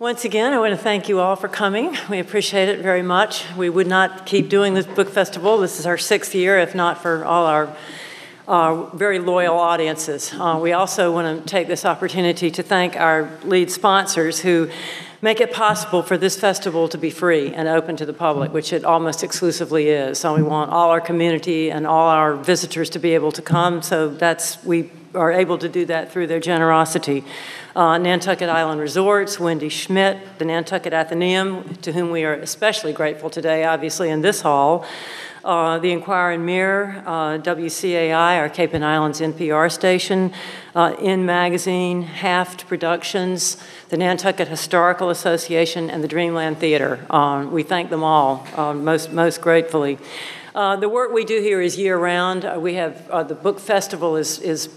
Once again, I want to thank you all for coming. We appreciate it very much. We would not keep doing this book festival. This is our sixth year, if not for all our uh, very loyal audiences. Uh, we also want to take this opportunity to thank our lead sponsors who make it possible for this festival to be free and open to the public, which it almost exclusively is. So we want all our community and all our visitors to be able to come. So that's we are able to do that through their generosity. Uh, Nantucket Island Resorts, Wendy Schmidt, the Nantucket Athenaeum, to whom we are especially grateful today, obviously in this hall. Uh, the Inquirer and Mirror, uh, WCAI, our Cape and Islands NPR station, uh, In Magazine, Haft Productions, the Nantucket Historical Association, and the Dreamland Theater. Uh, we thank them all uh, most, most gratefully. Uh, the work we do here is year round. Uh, we have the book festival is, is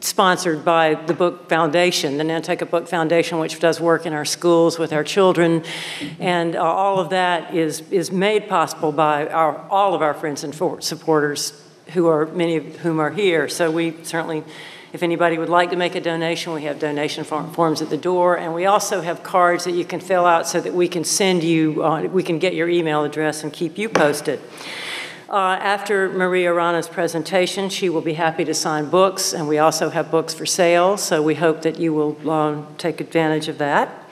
sponsored by the Book Foundation, the Nantucket Book Foundation, which does work in our schools with our children. And uh, all of that is, is made possible by our, all of our friends and supporters, who are many of whom are here. So we certainly, if anybody would like to make a donation, we have donation forms at the door. And we also have cards that you can fill out so that we can send you, uh, we can get your email address and keep you posted. Uh, after Maria Arana's presentation, she will be happy to sign books, and we also have books for sale, so we hope that you will uh, take advantage of that.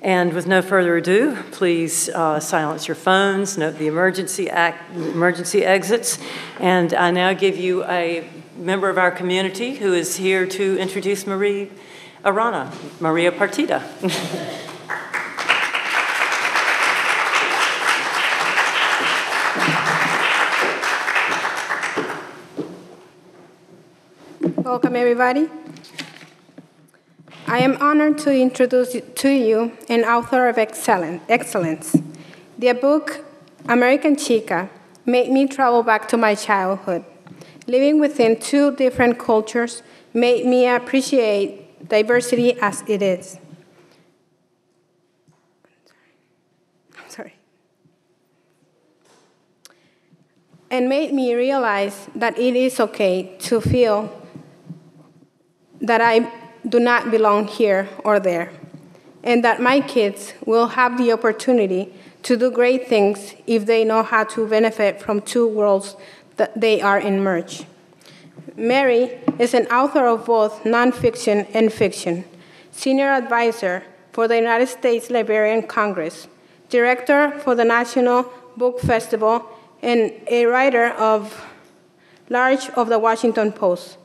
And with no further ado, please uh, silence your phones, note the emergency, act, emergency exits, and I now give you a member of our community who is here to introduce Marie Arana, Maria Partida. Welcome, everybody. I am honored to introduce to you an author of excellence. Their book, American Chica, made me travel back to my childhood. Living within two different cultures made me appreciate diversity as it is. I'm sorry. And made me realize that it is okay to feel that I do not belong here or there, and that my kids will have the opportunity to do great things if they know how to benefit from two worlds that they are in merge. Mary is an author of both nonfiction and fiction, senior advisor for the United States Librarian Congress, director for the National Book Festival, and a writer of large of the Washington Post.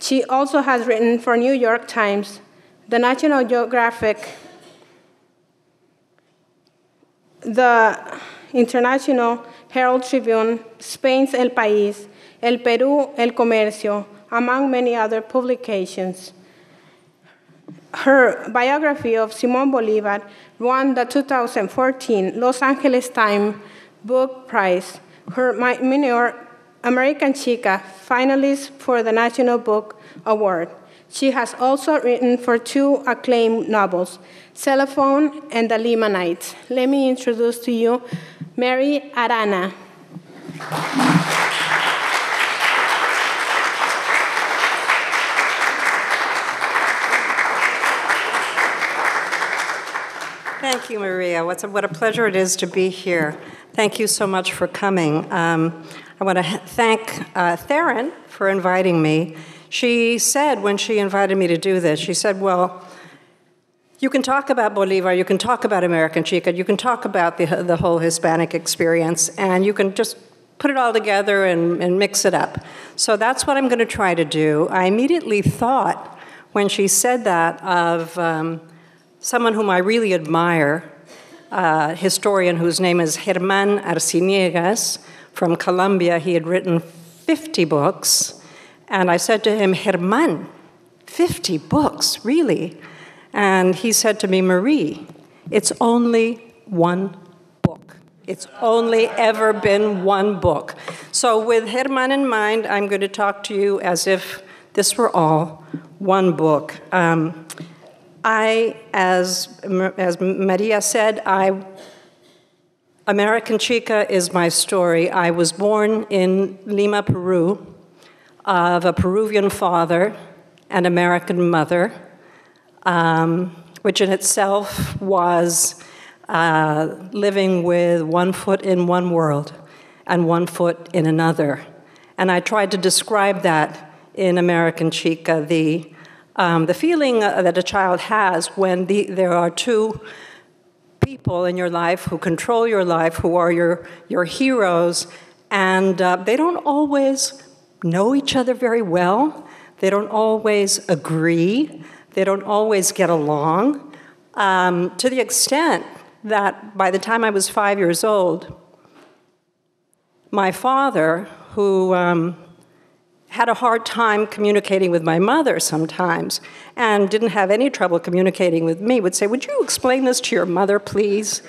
She also has written for New York Times, the National Geographic, the International Herald Tribune, Spain's El País, El Perú, El Comercio, among many other publications. Her biography of Simon Bolivar won the 2014 Los Angeles Times Book Prize. Her minor American Chica, finalist for the National Book Award. She has also written for two acclaimed novels, Cellophane and The Lima Nights. Let me introduce to you Mary Arana. Thank you, Maria. What's a, what a pleasure it is to be here. Thank you so much for coming. Um, I want to thank uh, Theron for inviting me. She said when she invited me to do this, she said, Well, you can talk about Bolivar, you can talk about American Chica, you can talk about the, the whole Hispanic experience, and you can just put it all together and, and mix it up. So that's what I'm going to try to do. I immediately thought, when she said that, of um, someone whom I really admire, a historian whose name is Germán Arciniegas, from Colombia. He had written 50 books. And I said to him, Herman, 50 books, really? And he said to me, Marie, it's only one book. It's only ever been one book. So, with Herman in mind, I'm going to talk to you as if this were all one book. Um, I, as, as Maria said, I American Chica is my story. I was born in Lima, Peru, of a Peruvian father and American mother. um, which in itself was uh, living with one foot in one world and one foot in another. And I tried to describe that in American Chica, the, um, the feeling uh, that a child has when the, there are two people in your life who control your life, who are your, your heroes, and uh, they don't always know each other very well. They don't always agree. They don't always get along. Um, to the extent that by the time I was five years old, my father, who um, had a hard time communicating with my mother sometimes and didn't have any trouble communicating with me, would say, Would you explain this to your mother, please?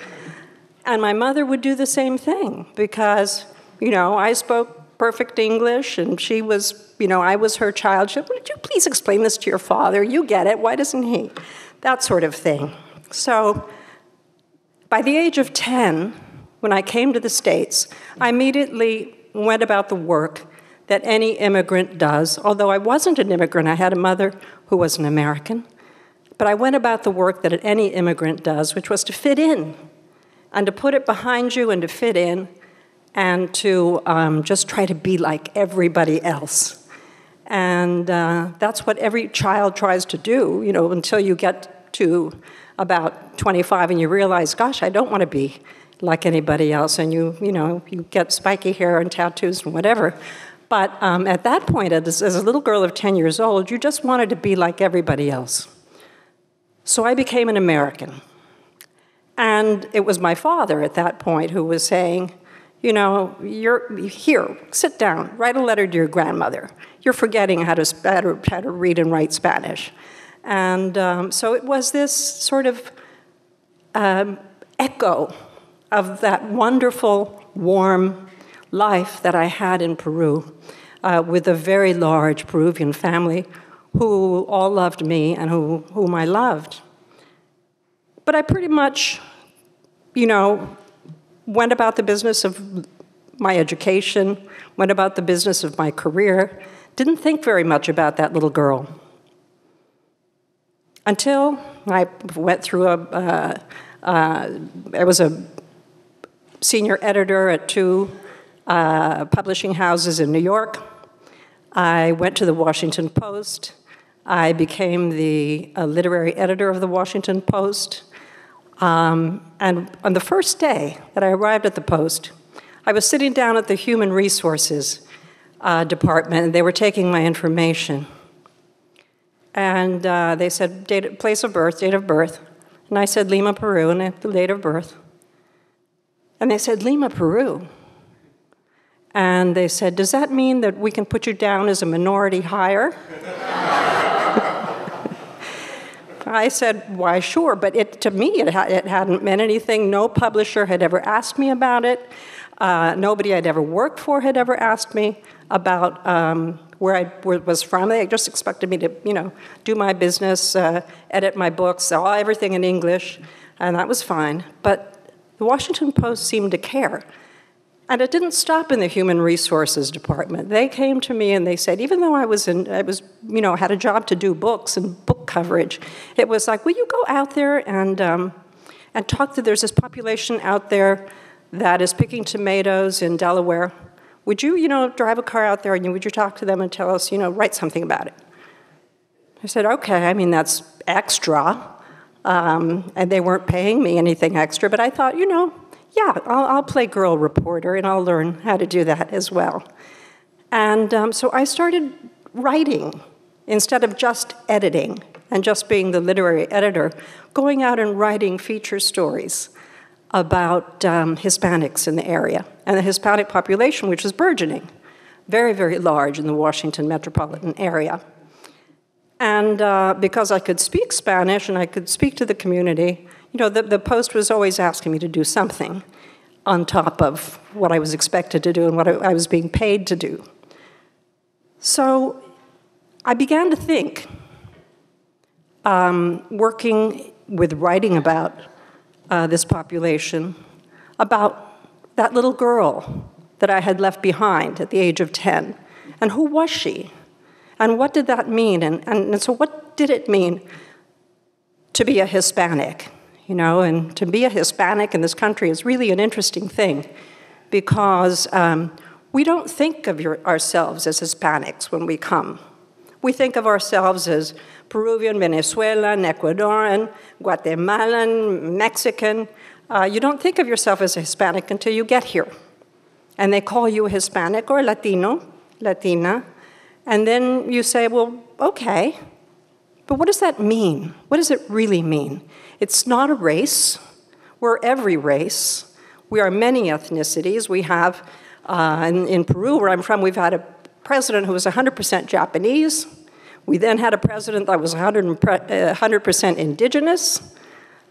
And my mother would do the same thing because, you know, I spoke perfect English and she was, you know, I was her child. She said, Would you please explain this to your father? You get it. Why doesn't he? That sort of thing. So by the age of 10, when I came to the States, I immediately went about the work that any immigrant does. Although I wasn't an immigrant, I had a mother who was an American. But I went about the work that any immigrant does, which was to fit in and to put it behind you and to fit in and to um, just try to be like everybody else. And uh, that's what every child tries to do, you know, until you get to about 25 and you realize, gosh, I don't want to be like anybody else. And you, you know, you get spiky hair and tattoos and whatever. But um, at that point, as, as a little girl of 10 years old, you just wanted to be like everybody else. So I became an American. And it was my father at that point who was saying, you know, you're here, sit down, write a letter to your grandmother. You're forgetting how to, how to read and write Spanish. And um, so it was this sort of um, echo of that wonderful, warm life that I had in Peru uh, with a very large Peruvian family who all loved me and who, whom I loved. But I pretty much, you know, went about the business of my education, went about the business of my career, didn't think very much about that little girl. Until I went through a, uh, uh, I was a senior editor at two uh, publishing houses in New York. I went to the Washington Post. I became the uh, literary editor of the Washington Post. Um, and on the first day that I arrived at the Post, I was sitting down at the Human Resources uh, Department, and they were taking my information. And uh, they said, date, place of birth, date of birth. And I said, Lima, Peru, and the date of birth. And they said, Lima, Peru. And they said, Does that mean that we can put you down as a minority hire? I said, Why, sure. But it, to me, it, ha- it, hadn't meant anything. No publisher had ever asked me about it. Uh, nobody I'd ever worked for had ever asked me about um, where I was from. They just expected me to, you know, do my business, uh, edit my books, all, everything in English, and that was fine. But the Washington Post seemed to care. And it didn't stop in the human resources department. They came to me and they said, even though I was in, I was, you know, had a job to do books and book coverage, it was like, will you go out there and um, and talk to? There's this population out there that is picking tomatoes in Delaware. Would you, you know, drive a car out there and would you talk to them and tell us, you know, write something about it? I said, okay. I mean, that's extra. Um, and they weren't paying me anything extra, but I thought, you know, yeah, I'll, I'll, play girl reporter and I'll learn how to do that as well. And um, so I started writing instead of just editing and just being the literary editor, going out and writing feature stories about um, Hispanics in the area and the Hispanic population, which is burgeoning, very, very large in the Washington metropolitan area. And uh, because I could speak Spanish and I could speak to the community, you know, the, the Post was always asking me to do something on top of what I was expected to do and what I, I was being paid to do. So I began to think, um, working with writing about uh, this population, about that little girl that I had left behind at the age of 10. And who was she? And what did that mean? And, and, and so, what did it mean to be a Hispanic, you know, and to be a Hispanic in this country is really an interesting thing because um, we don't think of your, ourselves as Hispanics when we come. We think of ourselves as Peruvian, Venezuelan, Ecuadorian, Guatemalan, Mexican. Uh, you don't think of yourself as a Hispanic until you get here. And they call you Hispanic or Latino, Latina. And then you say, well, okay, but what does that mean? What does it really mean? It's not a race. We're every race. We are many ethnicities. We have, uh, in, in Peru, where I'm from, we've had a president who was 100% Japanese. We then had a president that was 100% indigenous,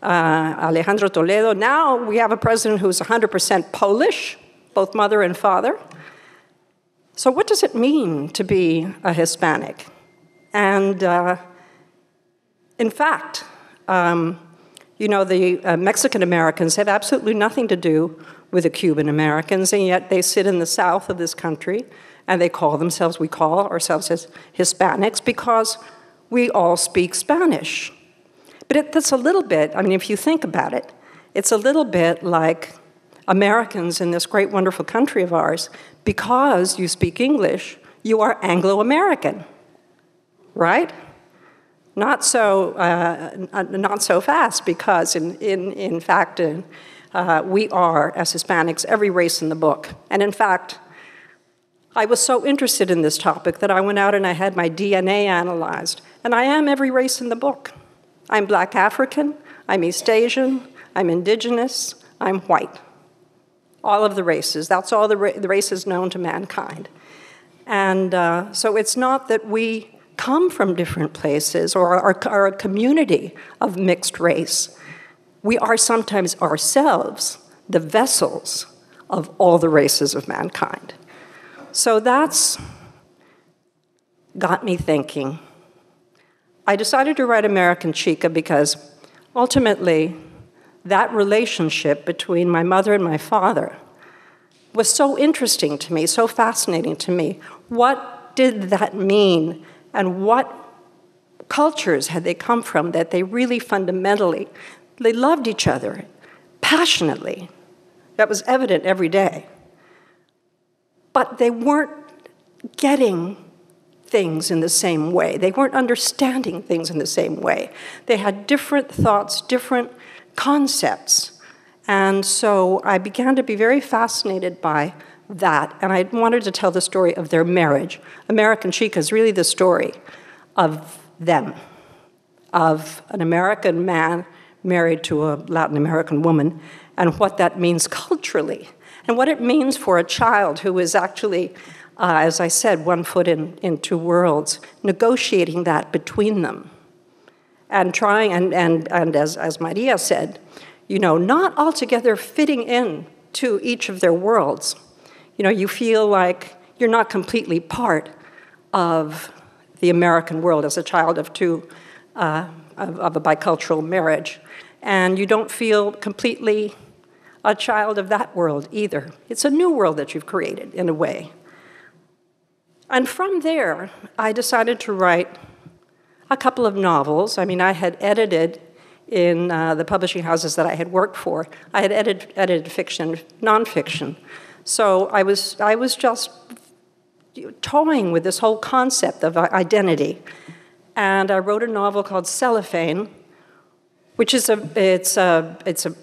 uh, Alejandro Toledo. Now we have a president who's 100% Polish, both mother and father. So, what does it mean to be a Hispanic? And uh, in fact, um, you know, the uh, Mexican Americans have absolutely nothing to do with the Cuban Americans, and yet they sit in the south of this country and they call themselves, we call ourselves as Hispanics because we all speak Spanish. But it, that's a little bit, I mean, if you think about it, it's a little bit like Americans in this great, wonderful country of ours, because you speak English, you are Anglo American, right? Not so, uh, not so fast, because in, in, in fact, uh, we are, as Hispanics, every race in the book. And in fact, I was so interested in this topic that I went out and I had my DNA analyzed. And I am every race in the book. I'm black African, I'm East Asian, I'm indigenous, I'm white all of the races. That's all the, ra- the races known to mankind. And uh, so it's not that we come from different places or are, are a community of mixed race. We are sometimes ourselves the vessels of all the races of mankind. So that's got me thinking. I decided to write American Chica because ultimately that relationship between my mother and my father was so interesting to me, so fascinating to me. What did that mean, and what cultures had they come from that they really fundamentally they loved each other passionately. That was evident every day. But they weren't getting things in the same way. They weren't understanding things in the same way. They had different thoughts, different concepts. And so I began to be very fascinated by that, and I wanted to tell the story of their marriage. American Chica is really the story of them, of an American man married to a Latin American woman, and what that means culturally, and what it means for a child who is actually, uh, as I said, one foot in, in two worlds, negotiating that between them and trying, and, and, and as, as Maria said, you know, not altogether fitting in to each of their worlds. You know, you feel like you're not completely part of the American world as a child of two, uh, of, of a bicultural marriage. And you don't feel completely a child of that world either. It's a new world that you've created, in a way. And from there, I decided to write a couple of novels. I mean, I had edited in uh, the publishing houses that I had worked for. I had edited, edited fiction, nonfiction. So I was, I was just toying with this whole concept of identity. And I wrote a novel called Cellophane, which is a, it's a, it's a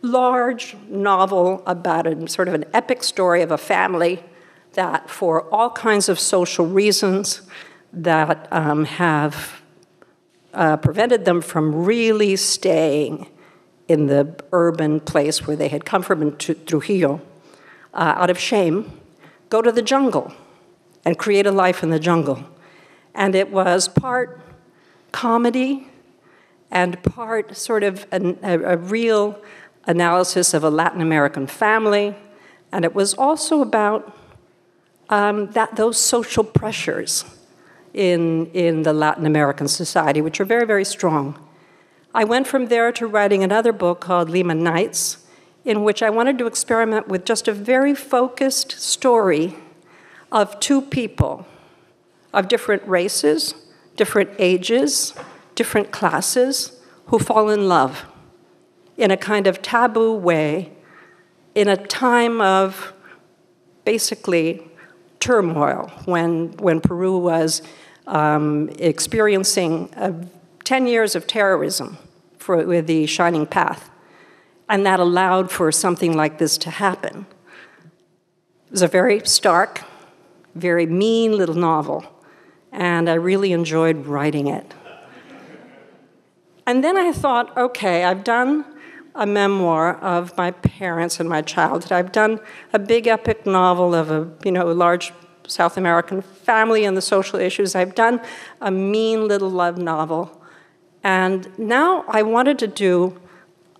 large novel about a sort of an epic story of a family that, for all kinds of social reasons, that um, have uh, prevented them from really staying in the urban place where they had come from in Trujillo uh, out of shame, go to the jungle and create a life in the jungle. And it was part comedy and part sort of an, a, a real analysis of a Latin American family. And it was also about um, that, those social pressures in, in the Latin American society, which are very, very strong. I went from there to writing another book called Lima Nights, in which I wanted to experiment with just a very focused story of two people of different races, different ages, different classes, who fall in love in a kind of taboo way in a time of basically turmoil when, when Peru was um, experiencing uh, 10 years of terrorism for, with the Shining Path. And that allowed for something like this to happen. It was a very stark, very mean little novel, and I really enjoyed writing it. And then I thought, okay, I've done a memoir of my parents and my childhood. I've done a big epic novel of a, you know, a large South American family and the social issues. I've done a mean little love novel. And now I wanted to do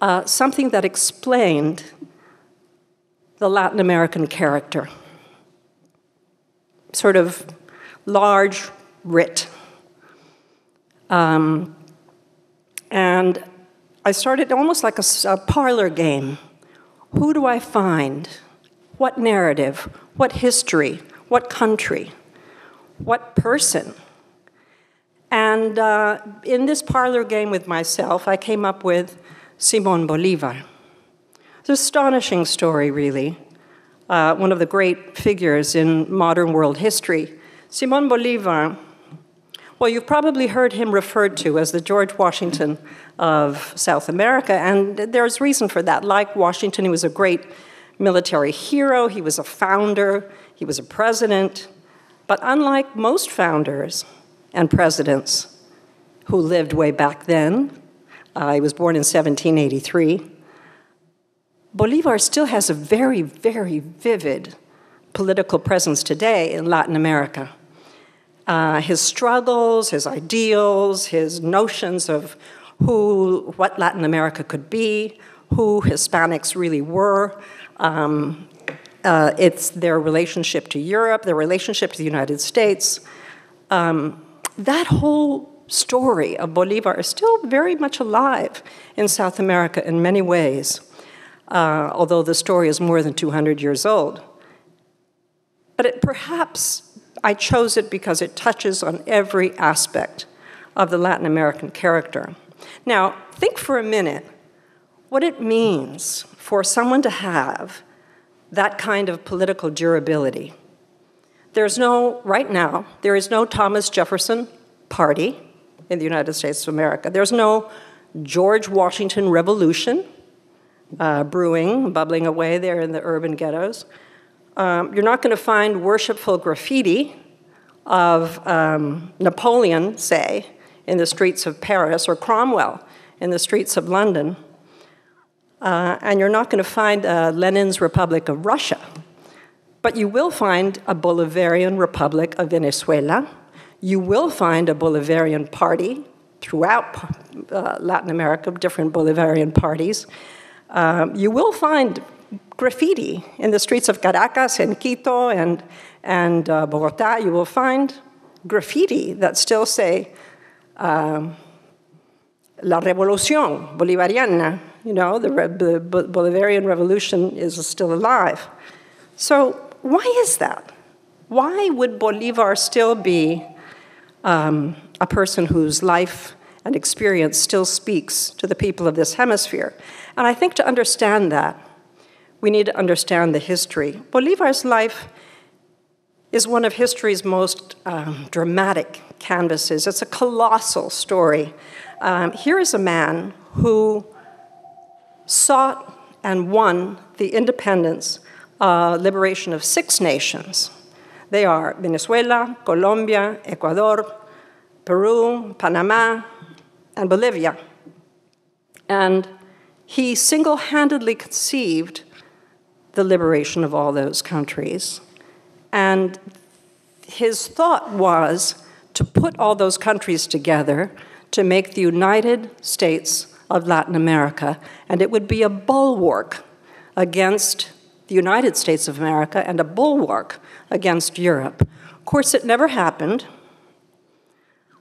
uh, something that explained the Latin American character. Sort of large writ. Um, and I started almost like a, a parlor game. Who do I find? What narrative? What history? What country? What person? And uh, in this parlor game with myself, I came up with Simon Bolivar. It's an astonishing story, really. Uh, one of the great figures in modern world history. Simon Bolivar, well, you've probably heard him referred to as the George Washington of South America, and there's reason for that. Like Washington, he was a great military hero, he was a founder, he was a president, but unlike most founders and presidents who lived way back then, he was born in 1783. Bolivar still has a very, very vivid political presence today in Latin America. Uh, his struggles, his ideals, his notions of who, what Latin America could be, who Hispanics really were. Um, uh, it's their relationship to Europe, their relationship to the United States. Um, that whole story of Bolivar is still very much alive in South America in many ways, uh, although the story is more than 200 years old. But it, perhaps I chose it because it touches on every aspect of the Latin American character. Now, think for a minute what it means for someone to have that kind of political durability. There's no, right now, there is no Thomas Jefferson party in the United States of America. There's no George Washington Revolution uh, brewing, bubbling away there in the urban ghettos. Um, you're not going to find worshipful graffiti of um, Napoleon, say, in the streets of Paris or Cromwell in the streets of London. Uh, and you're not going to find uh, Lenin's Republic of Russia. But you will find a Bolivarian Republic of Venezuela. You will find a Bolivarian party throughout uh, Latin America, different Bolivarian parties. Um, you will find graffiti in the streets of Caracas and Quito and, and uh, Bogota. You will find graffiti that still say um, La Revolución Bolivariana, you know, the, the Bolivarian Revolution is still alive. So, why is that? Why would Bolivar still be um, a person whose life and experience still speaks to the people of this hemisphere? And I think to understand that, we need to understand the history. Bolivar's life is one of history's most um, dramatic canvases. It's a colossal story. Um, here is a man who sought and won the independence, uh, liberation of six nations. They are Venezuela, Colombia, Ecuador, Peru, Panama, and Bolivia. And he single handedly conceived the liberation of all those countries. And his thought was to put all those countries together to make the United States of Latin America, and it would be a bulwark against the United States of America and a bulwark against Europe. Of course, it never happened.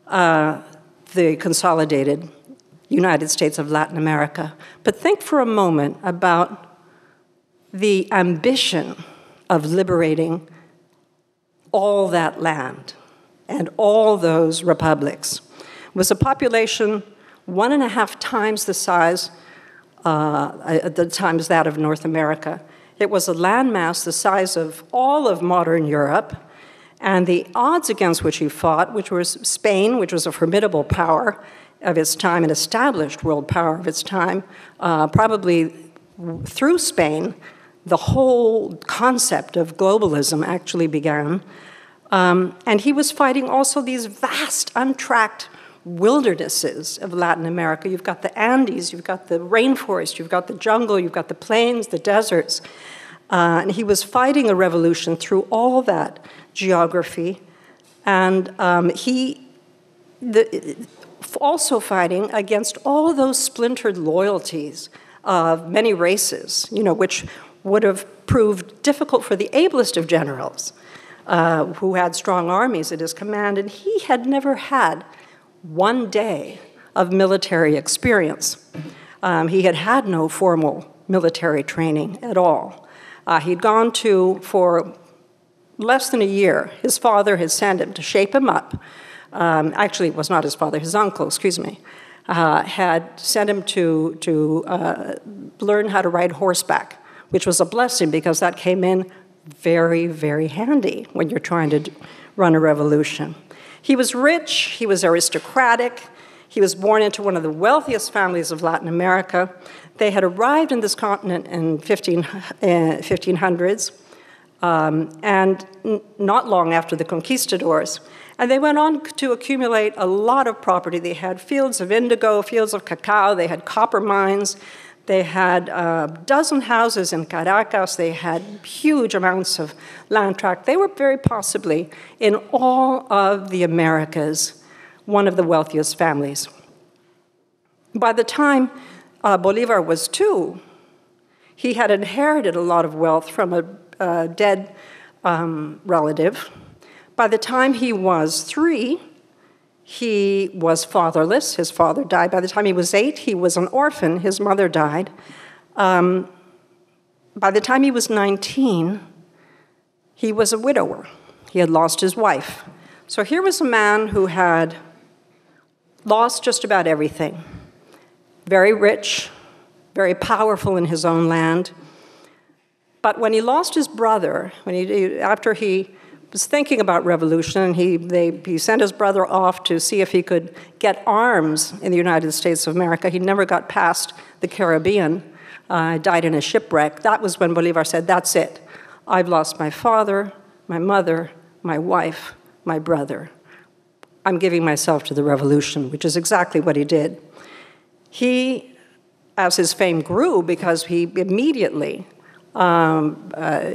Uh, the consolidated United States of Latin America. But think for a moment about the ambition of liberating all that land and all those republics. It was a population one and a half times the size, uh, at the times that of North America. It was a landmass the size of all of modern Europe, and the odds against which he fought, which was Spain, which was a formidable power of its time, an established world power of its time, uh, probably through Spain, the whole concept of globalism actually began. Um, and he was fighting also these vast, untracked wildernesses of Latin America. You've got the Andes, you've got the rainforest, you've got the jungle, you've got the plains, the deserts. Uh, and he was fighting a revolution through all that geography. And um, he the, also fighting against all those splintered loyalties of many races, you know, which would have proved difficult for the ablest of generals uh, who had strong armies at his command. And he had never had one day of military experience. Um, he had had no formal military training at all. Uh, he'd gone to, for less than a year, his father had sent him to shape him up. Um, actually, it was not his father, his uncle, excuse me, uh, had sent him to, to uh, learn how to ride horseback, which was a blessing because that came in very, very handy when you're trying to run a revolution. He was rich, he was aristocratic, he was born into one of the wealthiest families of Latin America. They had arrived in this continent in 15, uh, 1500s, um, and not long after the conquistadors. And they went on to accumulate a lot of property. They had fields of indigo, fields of cacao, they had copper mines, they had a dozen houses in Caracas. They had huge amounts of land tract. They were very possibly, in all of the Americas, one of the wealthiest families. By the time uh, Bolivar was two, he had inherited a lot of wealth from a, a dead um, relative. By the time he was three, he was fatherless. His father died. By the time he was eight, he was an orphan. His mother died. Um, by the time he was 19, he was a widower. He had lost his wife. So here was a man who had lost just about everything. Very rich, very powerful in his own land. But when he lost his brother, when he, after he was thinking about revolution, and he, they, he sent his brother off to see if he could get arms in the United States of America. He never got past the Caribbean, uh, died in a shipwreck. That was when Bolivar said, That's it. I've lost my father, my mother, my wife, my brother. I'm giving myself to the revolution, which is exactly what he did. He, as his fame grew, because he immediately um, uh,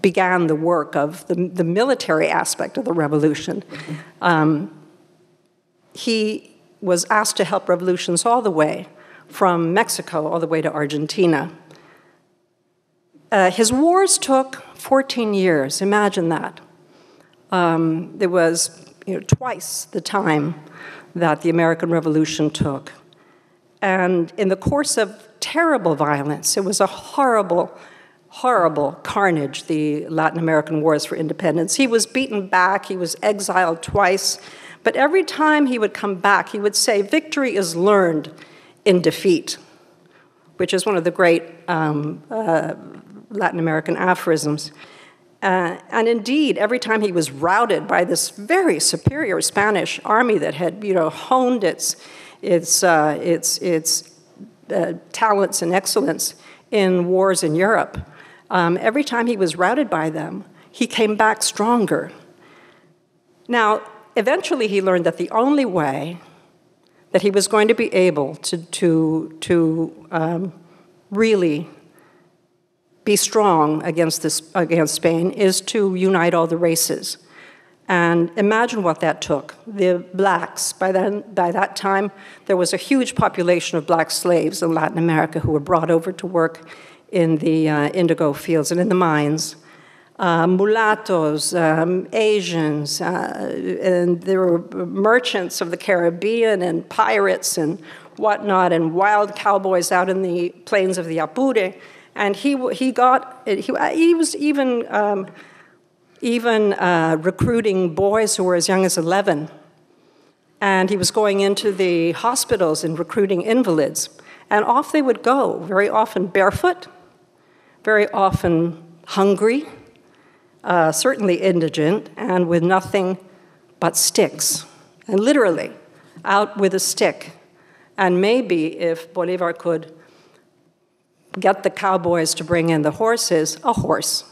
began the work of the, the military aspect of the revolution. Um, he was asked to help revolutions all the way from Mexico all the way to Argentina. Uh, his wars took 14 years, imagine that. Um, there was you know, twice the time that the American Revolution took. And in the course of terrible violence, it was a horrible horrible carnage, the Latin American Wars for Independence. He was beaten back, he was exiled twice, but every time he would come back, he would say, Victory is learned in defeat, which is one of the great um, uh, Latin American aphorisms. Uh, and indeed, every time he was routed by this very superior Spanish army that had, you know, honed its, its, uh, its, its uh, talents and excellence in wars in Europe, um, every time he was routed by them, he came back stronger. Now, eventually, he learned that the only way that he was going to be able to, to, to um, really be strong against, this, against Spain is to unite all the races. And imagine what that took. The blacks, by, then, by that time, there was a huge population of black slaves in Latin America who were brought over to work in the uh, indigo fields and in the mines. Uh, mulattoes, um, Asians, uh, and there were merchants of the Caribbean and pirates and whatnot, and wild cowboys out in the plains of the Apure. And he, he got, he, he was even, um, even uh, recruiting boys who were as young as 11 and he was going into the hospitals and recruiting invalids. And off they would go, very often barefoot, very often hungry, uh, certainly indigent, and with nothing but sticks. And literally, out with a stick. And maybe if Bolivar could get the cowboys to bring in the horses, a horse.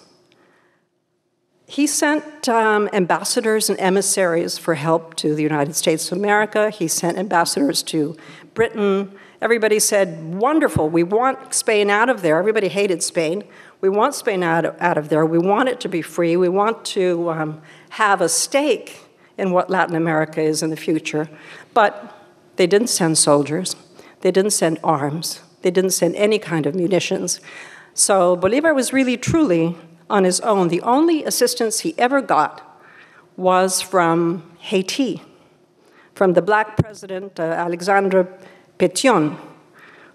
He sent um, ambassadors and emissaries for help to the United States of America. He sent ambassadors to Britain. Everybody said, Wonderful, we want Spain out of there. Everybody hated Spain. We want Spain out of, out of there. We want it to be free. We want to um, have a stake in what Latin America is in the future. But they didn't send soldiers, they didn't send arms, they didn't send any kind of munitions. So Bolivar was really, truly on his own. The only assistance he ever got was from Haiti, from the black president, uh, Alexandre Pétion,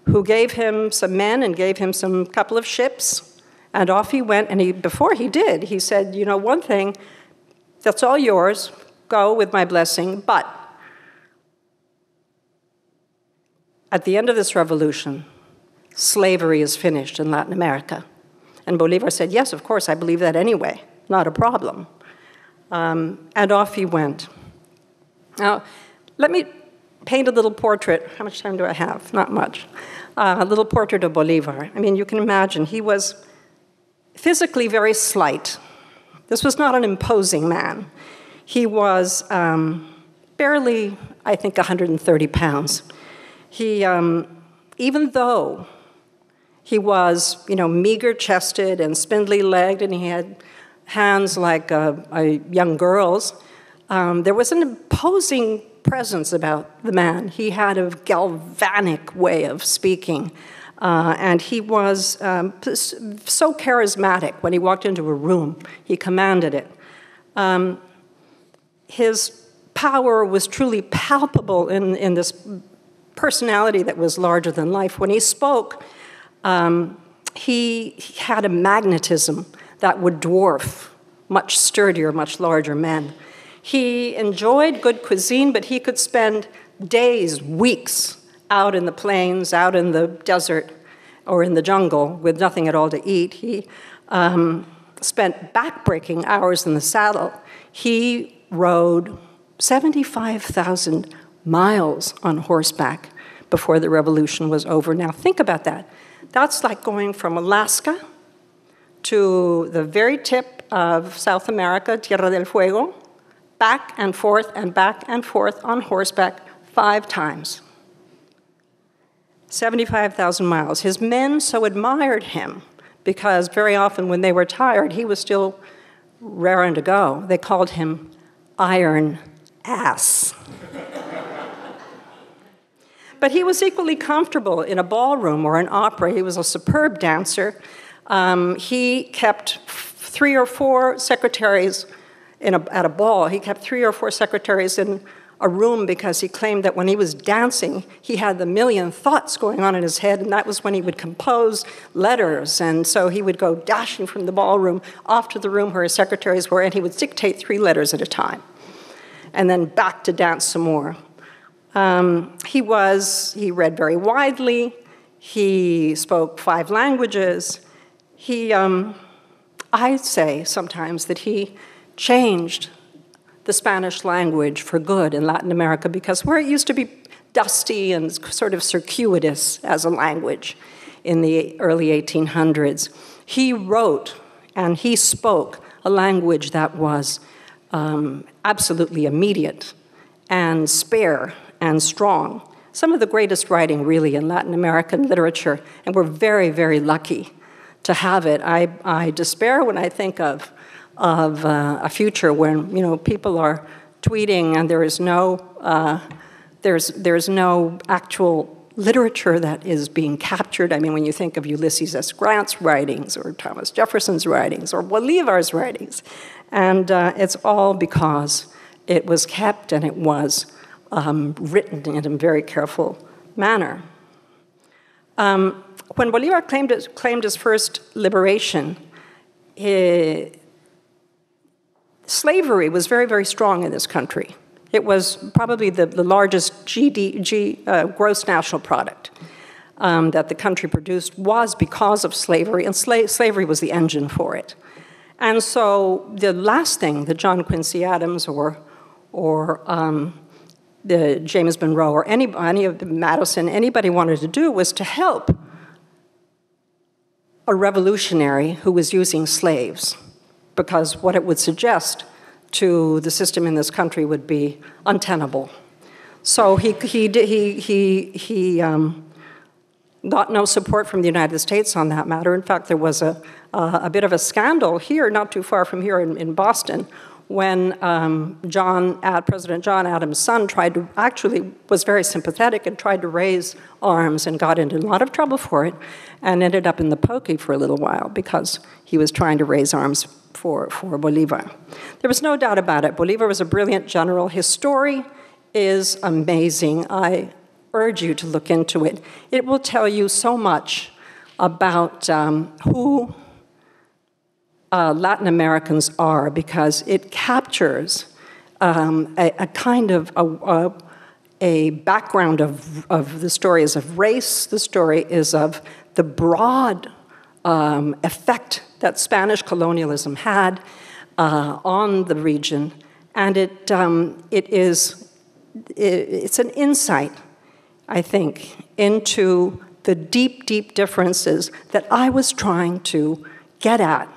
who gave him some men and gave him some couple of ships, and off he went. And he, before he did, he said, You know, one thing, that's all yours, go with my blessing, but at the end of this revolution, slavery is finished in Latin America. And Bolivar said, Yes, of course, I believe that anyway, not a problem. Um, and off he went. Now, let me paint a little portrait. How much time do I have? Not much. Uh, a little portrait of Bolivar. I mean, you can imagine he was physically very slight. This was not an imposing man. He was um, barely, I think, 130 pounds. He, um, even though he was, you know, meager chested and spindly legged, and he had hands like a, a young girl's. Um, there was an imposing presence about the man. He had a galvanic way of speaking. Uh, and he was um, so charismatic when he walked into a room, he commanded it. Um, his power was truly palpable in, in this personality that was larger than life. When he spoke, um, he, had a magnetism that would dwarf much sturdier, much larger men. He enjoyed good cuisine, but he could spend days, weeks out in the plains, out in the desert, or in the jungle with nothing at all to eat. He um, spent backbreaking hours in the saddle. He rode 75,000 miles on horseback before the revolution was over. Now, think about that. That's like going from Alaska to the very tip of South America, Tierra del Fuego, back and forth and back and forth on horseback five times. 75,000 miles. His men so admired him because very often when they were tired, he was still raring to go. They called him Iron Ass. But he was equally comfortable in a ballroom or an opera. He was a superb dancer. Um, he kept three or four secretaries a, at a ball. He kept three or four secretaries in a room because he claimed that when he was dancing, he had the million thoughts going on in his head, and that was when he would compose letters. And so he would go dashing from the ballroom off to the room where his secretaries were, and he would dictate three letters at a time, and then back to dance some more. Um, he was, he read very widely, he spoke five languages. He, um, I say sometimes that he changed the Spanish language for good in Latin America because where it used to be dusty and sort of circuitous as a language in the early 1800s, he wrote and he spoke a language that was um, absolutely immediate and spare and strong. Some of the greatest writing, really, in Latin American literature, and we're very, very lucky to have it. I, I despair when I think of, of uh, a future when you know people are tweeting and there is no uh, there's there's no actual literature that is being captured. I mean, when you think of Ulysses S. Grant's writings or Thomas Jefferson's writings or Bolivar's writings, and uh, it's all because it was kept and it was um, written in a very careful manner. Um, when Bolivar claimed, claimed his first liberation, slavery was very, very strong in this country. It was probably the, the largest GD, G, uh, gross national product um, that the country produced was because of slavery, and sla slavery was the engine for it. And so the last thing that John Quincy Adams or, or um, the James Monroe or any, any of the Madison, anybody wanted to do was to help a revolutionary who was using slaves, because what it would suggest to the system in this country would be untenable. So he, he, he, he, he um, got no support from the United States on that matter. In fact, there was a, uh, a bit of a scandal here, not too far from here in, in Boston, when um, John, uh, President John Adams' son tried to, actually was very sympathetic and tried to raise arms and got into a lot of trouble for it and ended up in the pokey for a little while because he was trying to raise arms for, for Bolivar. There was no doubt about it. Bolivar was a brilliant general. His story is amazing. I urge you to look into it. It will tell you so much about um, who uh, Latin Americans are because it captures um, a, a, kind of a, a, a, background of, of the story is of race, the story is of the broad um, effect that Spanish colonialism had uh, on the region, and it, um, it is it, it's an insight, I think, into the deep, deep differences that I was trying to get at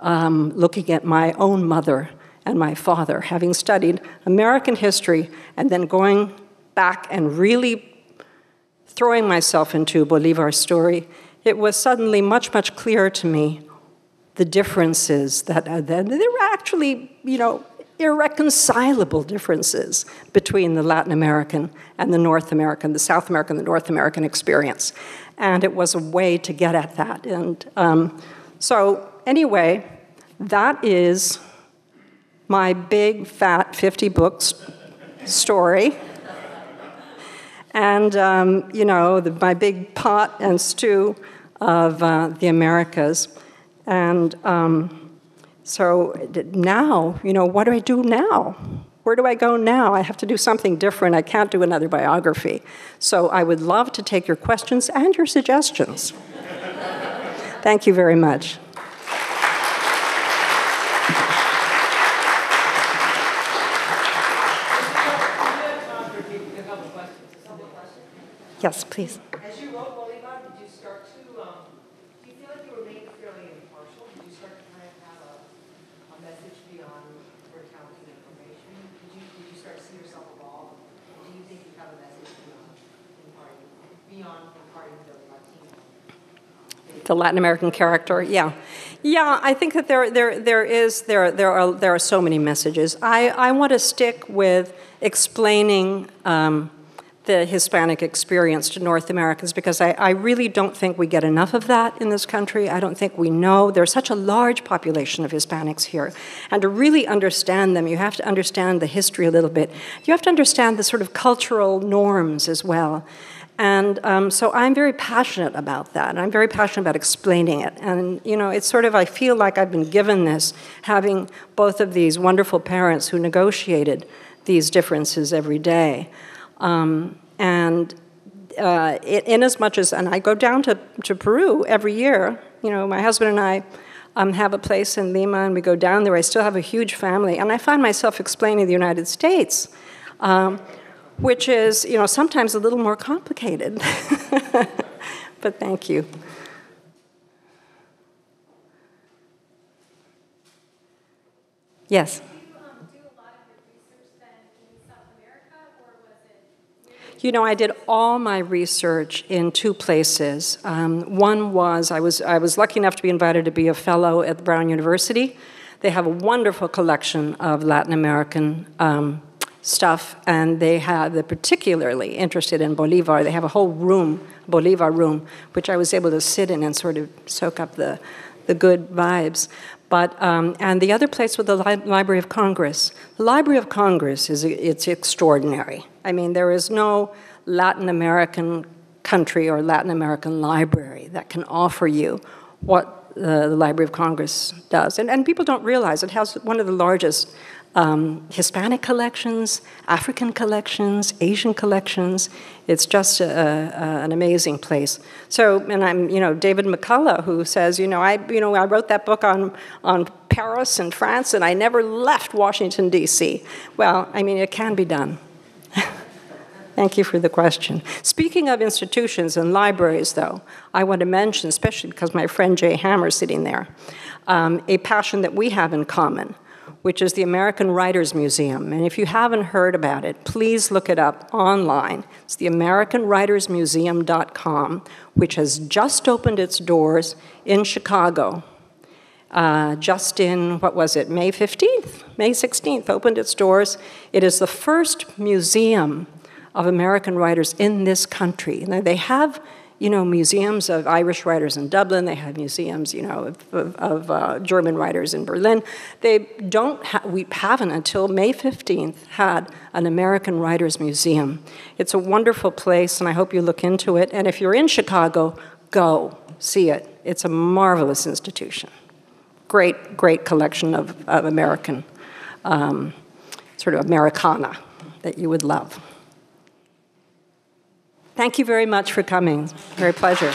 um, looking at my own mother and my father, having studied American history and then going back and really throwing myself into Bolivar's story, it was suddenly much, much clearer to me the differences that uh, there were actually, you know, irreconcilable differences between the Latin American and the North American, the South American, the North American experience. And it was a way to get at that. And um, so anyway, that is my big, fat 50 books story. And, um, you know, the, my big pot and stew of uh, the Americas. And um, so now, you know, what do I do now? Where do I go now? I have to do something different. I can't do another biography. So I would love to take your questions and your suggestions. Thank you very much. Yes, please. As you wrote Bolivar, did you start to, um, do you feel like you were made fairly impartial? Did you start to kind of have a, a message beyond recounting information? Did you, did you start to see yourself evolve? Do you think you have a message beyond imparting, beyond imparting the Latino? The Latin American character, yeah. Yeah, I think that there, there, there is, there, there, are, there are so many messages. I, I want to stick with explaining um, the Hispanic experience to North Americans because I, I, really don't think we get enough of that in this country. I don't think we know. There's such a large population of Hispanics here. And to really understand them, you have to understand the history a little bit. You have to understand the sort of cultural norms as well. And um, so I'm very passionate about that. I'm very passionate about explaining it. And, you know, it's sort of, I feel like I've been given this, having both of these wonderful parents who negotiated these differences every day. Um, and uh, in as much as, and I go down to, to Peru every year, you know, my husband and I um, have a place in Lima and we go down there. I still have a huge family. And I find myself explaining the United States, um, which is, you know, sometimes a little more complicated. but thank you. Yes. You know, I did all my research in two places. Um, one was I, was I was lucky enough to be invited to be a fellow at Brown University. They have a wonderful collection of Latin American um, stuff, and they have they're particularly interested in Bolivar. They have a whole room, Bolivar room, which I was able to sit in and sort of soak up the the good vibes. But um, and the other place was the Li Library of Congress. The Library of Congress is it's extraordinary. I mean, there is no Latin American country or Latin American library that can offer you what the, the Library of Congress does. And, and people don't realize it has one of the largest um, Hispanic collections, African collections, Asian collections. It's just a, a, an amazing place. So, and I'm, you know, David McCullough, who says, you know, I, you know, I wrote that book on, on Paris and France, and I never left Washington, D.C. Well, I mean, it can be done. Thank you for the question. Speaking of institutions and libraries, though, I want to mention, especially because my friend Jay Hammer is sitting there, um, a passion that we have in common, which is the American Writers Museum. And if you haven't heard about it, please look it up online. It's the AmericanWritersMuseum.com, which has just opened its doors in Chicago. Uh, just in, what was it, May 15th? May 16th, opened its doors. It is the first museum of American writers in this country. And they have, you know, museums of Irish writers in Dublin. They have museums, you know, of, of, uh, German writers in Berlin. They don't. Ha- we haven't until May 15th had an American Writers Museum. It's a wonderful place, and I hope you look into it. And if you're in Chicago, go see it. It's a marvelous institution. Great, great collection of, of American, um, sort of Americana that you would love. Thank you very much for coming. Very pleasure.